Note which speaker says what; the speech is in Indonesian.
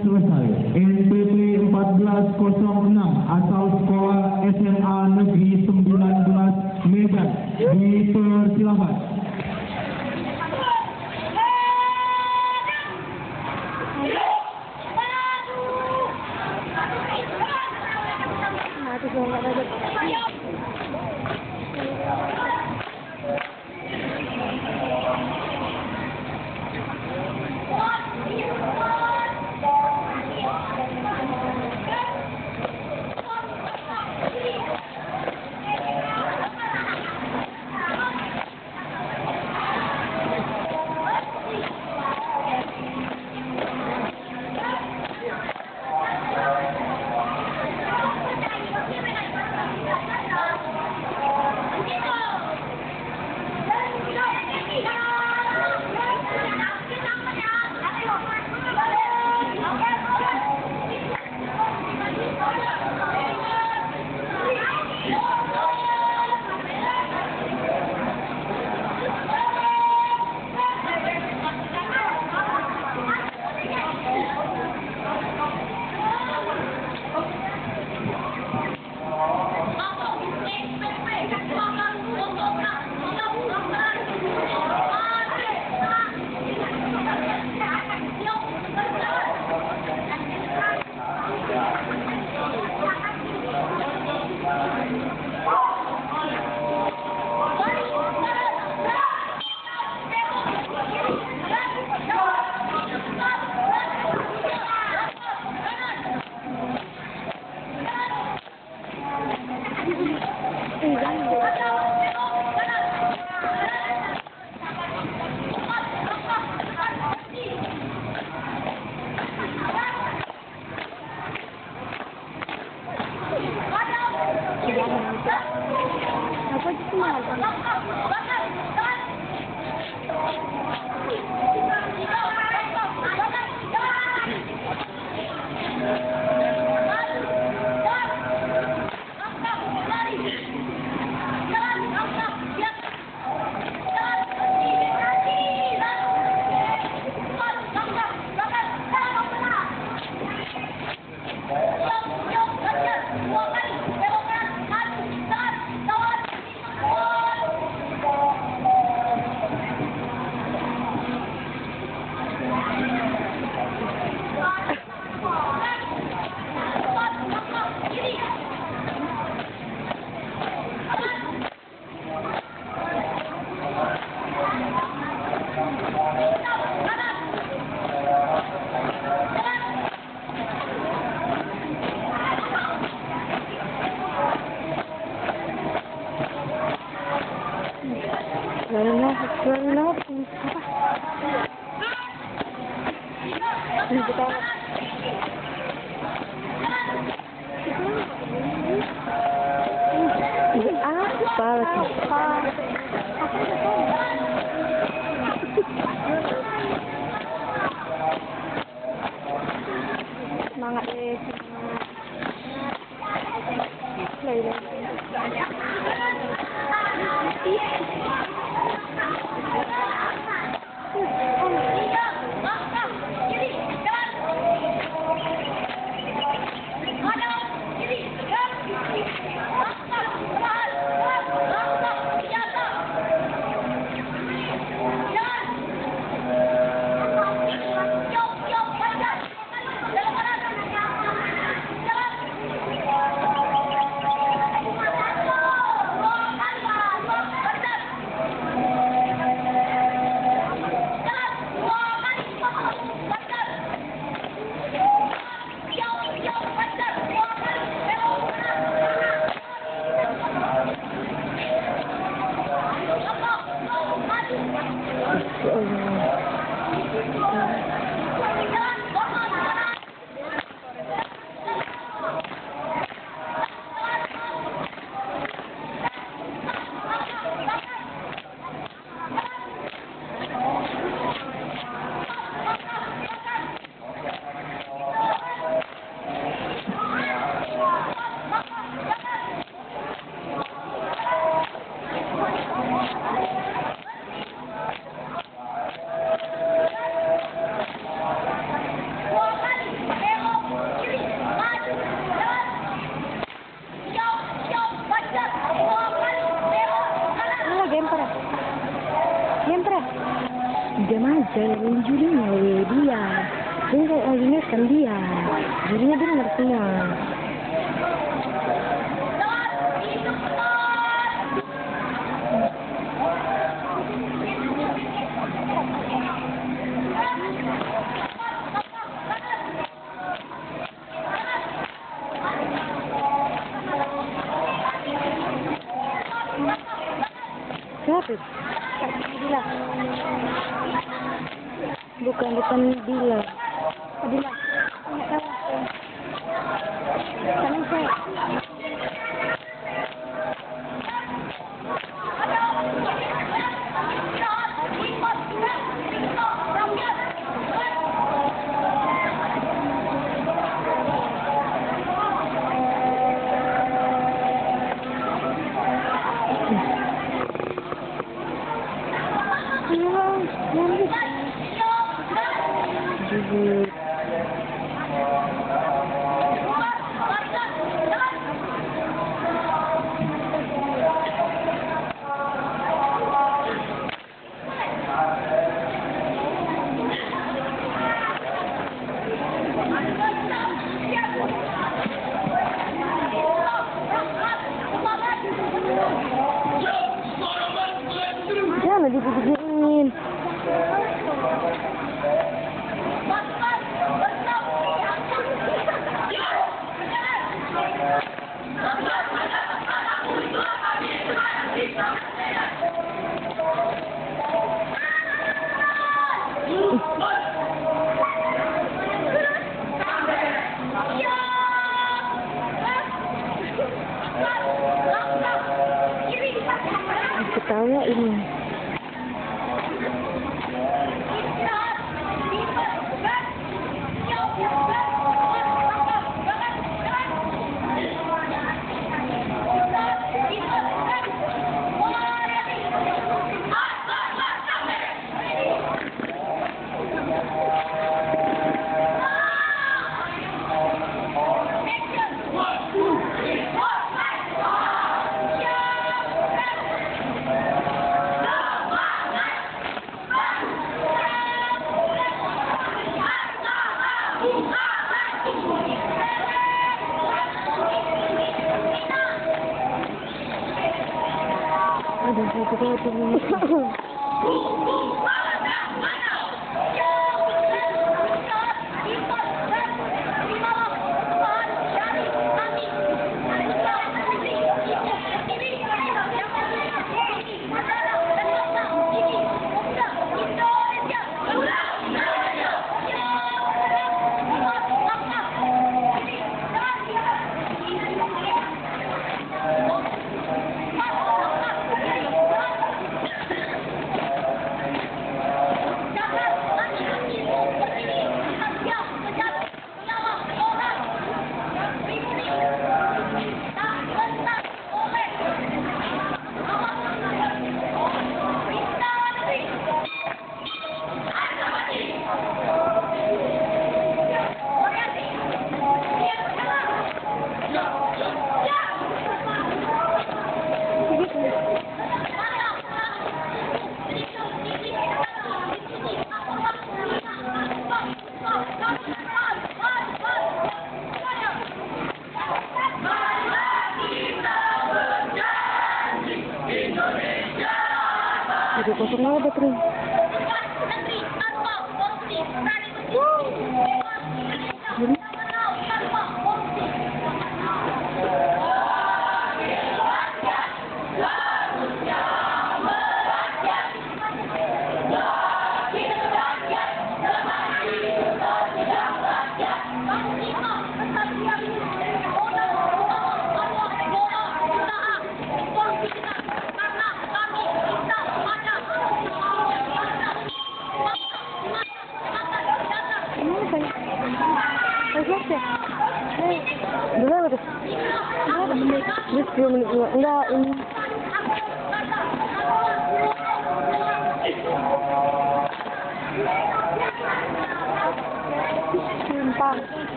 Speaker 1: selesai. NPP 1406 asal sekolah SMA Negeri 19 Medan dipersilakan.
Speaker 2: Mati 今
Speaker 3: Não, não, não.
Speaker 2: Thank
Speaker 3: you. manja dan jurinya weh dia ini kayak ngajinnya kan dia. Jurinya dia ngerti ya don't have to go to the